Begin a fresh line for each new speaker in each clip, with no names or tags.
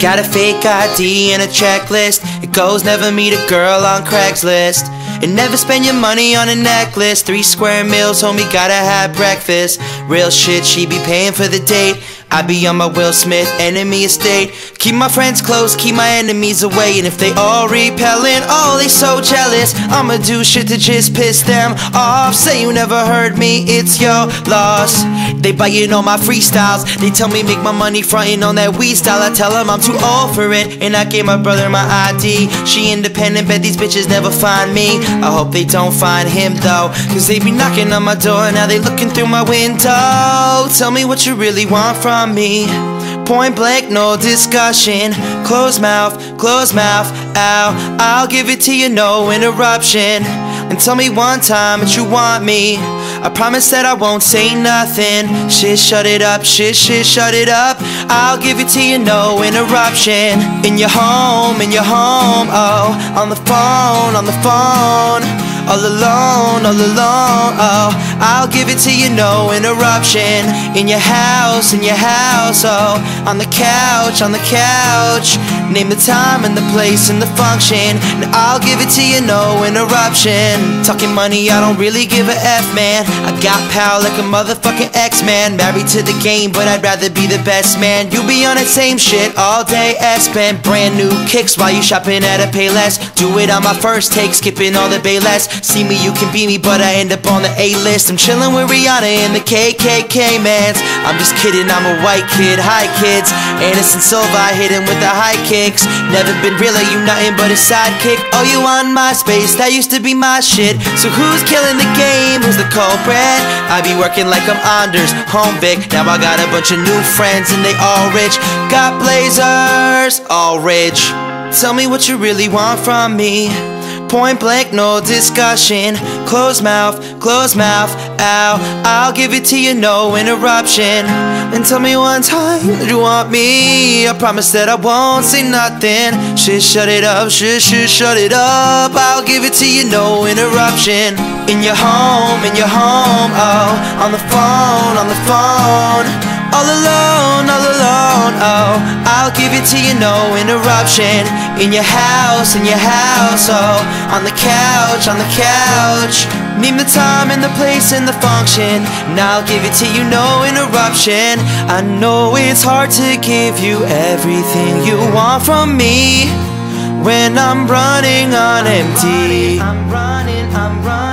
Got a fake ID and a checklist. It goes never meet a girl on Craigslist. And never spend your money on a necklace. Three square meals, homie, gotta have breakfast. Real shit, she be paying for the date. I be on my Will Smith Enemy of State. Keep my friends close, keep my enemies away. And if they all repellent, oh, they so jealous. I'ma do shit to just piss them off. Say you never heard me, it's your loss. They biting on my freestyles. They tell me make my money frontin' on that weed style. I tell them I'm too old for it. And I gave my brother my ID. She independent, bet these bitches never find me. I hope they don't find him though. Cause they be knocking on my door, now they looking through my window. Tell me what you really want from me. Point blank, no discussion. Close mouth, close mouth, ow. I'll give it to you, no interruption. And tell me one time that you want me. I promise that I won't say nothing. Shit, shut it up, shit, shit, shut it up. I'll give it to you, no interruption. In your home, in your home, oh. On the phone, on the phone. All alone, all alone, oh I'll give it to you, no interruption. In your house, in your house, oh On the couch, on the couch. Name the time and the place and the function. And I'll give it to you, no interruption. Talking money, I don't really give a F, man. I got power like a motherfucking X-Man. Married to the game, but I'd rather be the best man. You be on that same shit all day, ESPN Brand new kicks while you shopping at a Payless. Do it on my first take, skipping all the Bayless See me, you can be me, but I end up on the A-list. I'm chilling with Rihanna and the KKK mans. I'm just kidding, I'm a white kid, hi kids. Anderson Silva, I hit him with the high kicks Never been realer, you nothing but a sidekick? Oh, you on MySpace, that used to be my shit. So who's killing the game, who's the culprit? I be working like I'm Anders, Holm Vic. Now I got a bunch of new friends and they all rich. Got blazers, all rich. Tell me what you really want from me Point blank, no discussion. Close mouth, close mouth, ow. I'll give it to you, no interruption. And tell me one time you want me. I promise that I won't say nothing. Shit, shut it up, shit, shit, shut it up. I'll give it to you, no interruption. In your home, in your home, oh. On the phone, on the phone. All alone, all alone, oh I'll give it to you, no interruption. In your house, in your house, oh On the couch, on the couch. Name the time and the place and the function. And I'll give it to you, no interruption. I know it's hard to give you everything you want from me. When I'm running on empty. I'm running, I'm running. I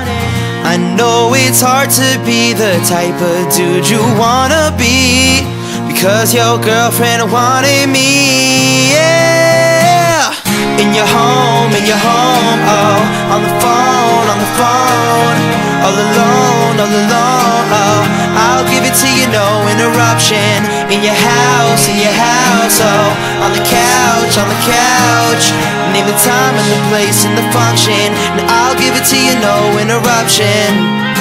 know it's hard to be the type of dude you wanna be. Because your girlfriend wanted me, yeah. In your home, in your home, oh. On the phone, on the phone. All alone, all alone, oh. I'll give it to you, no interruption. In your house, in your house, oh. On the couch, on the couch. Name the time and the place and the function to you, no interruption